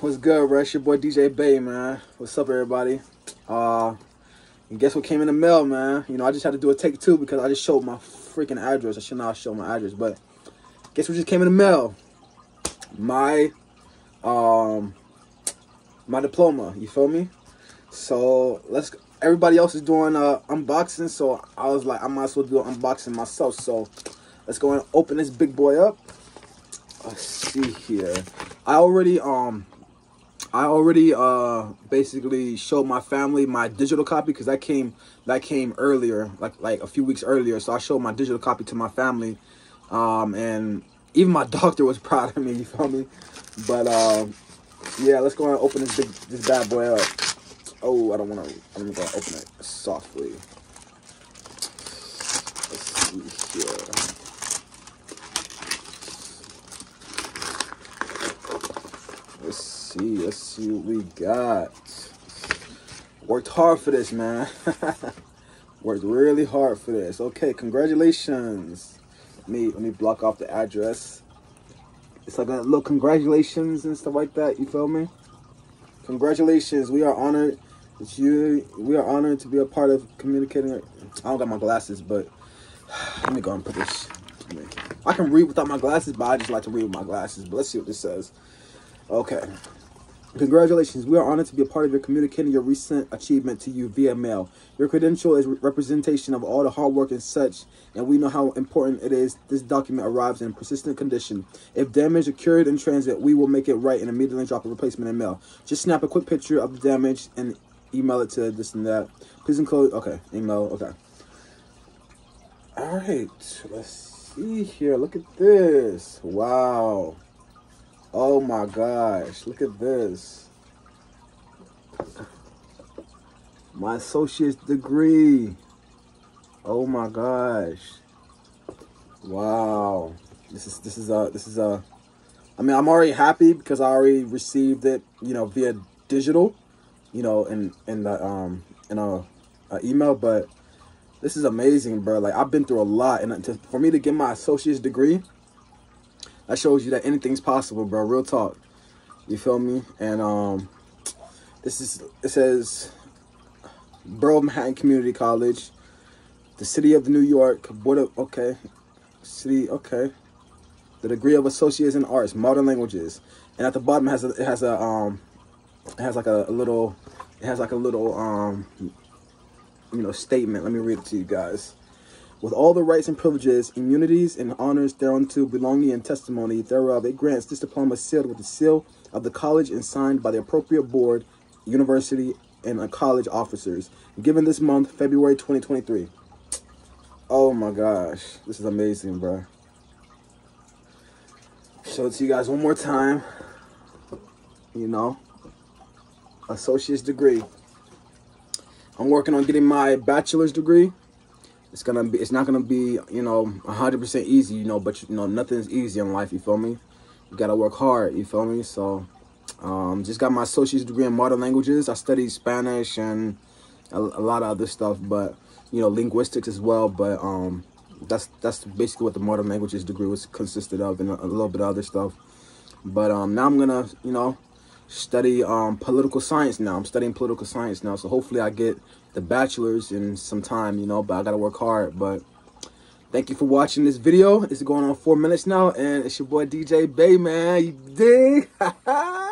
What's good, bro? It's your boy DJ Beye, man. What's up, everybody? Uh, and guess what came in the mail, man? You know, I just had to do a take two because I just showed my freaking address. I should not show my address, but guess what just came in the mail? My, um, my diploma. You feel me? So let's. Everybody else is doing uh unboxing, so I was like, I might as well do an unboxing myself. So let's go and open this big boy up. Let's see here. I already um I already uh basically showed my family my digital copy because that came that came earlier, like like a few weeks earlier. So I showed my digital copy to my family. Um and even my doctor was proud of me, you feel me? But um yeah, let's go and open this big this bad boy up. Oh, I don't wanna I'm gonna open it softly. Let's see here. Let's see. Let's see what we got. Worked hard for this, man. Worked really hard for this. Okay, congratulations. Let me let me block off the address. It's like a little congratulations and stuff like that. You feel me? Congratulations. We are honored that you. We are honored to be a part of communicating. I don't got my glasses, but let me go and put this. I can read without my glasses, but I just like to read with my glasses. But let's see what this says. Okay. Congratulations. We are honored to be a part of your communicating your recent achievement to you via mail. Your credential is representation of all the hard work and such, and we know how important it is this document arrives in persistent condition. If damaged or cured in transit, we will make it right and immediately drop a replacement in mail. Just snap a quick picture of the damage and email it to this and that. Please include, okay, email, okay. All right, let's see here. Look at this. Wow. Oh my gosh, look at this. My associate's degree. Oh my gosh. Wow. This is this is a this is a I mean, I'm already happy because I already received it, you know, via digital, you know, in in the um in a, a email, but this is amazing, bro. Like I've been through a lot and to, for me to get my associate's degree, that shows you that anything's possible, bro. Real talk. You feel me? And um, this is it says Borough Manhattan Community College, the City of New York okay, City okay, the degree of Associates in Arts, Modern Languages, and at the bottom has a, it has a um, it has like a, a little, it has like a little um, you know statement. Let me read it to you guys with all the rights and privileges, immunities, and honors thereunto belonging and testimony thereof, it grants this diploma sealed with the seal of the college and signed by the appropriate board, university, and college officers, given this month, February 2023. Oh my gosh, this is amazing, bro. Show it to you guys one more time. You know, associate's degree. I'm working on getting my bachelor's degree it's gonna be it's not gonna be you know 100% easy you know but you know nothing's easy in life you feel me? You gotta work hard you feel me? So um just got my associate's degree in modern languages. I studied spanish and a, a lot of other stuff but you know linguistics as well but um that's that's basically what the modern languages degree was consisted of and a, a little bit of other stuff. But um now i'm gonna you know study um, political science now. I'm studying political science now, so hopefully I get the bachelor's in some time, you know, but I gotta work hard. But thank you for watching this video. It's going on four minutes now, and it's your boy DJ Beye, man. You dig?